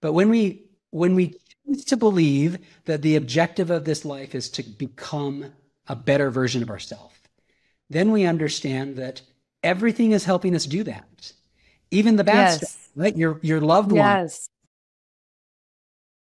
But when we when we choose to believe that the objective of this life is to become a better version of ourselves, then we understand that everything is helping us do that. Even the bad yes. stuff, right? Your your loved yes.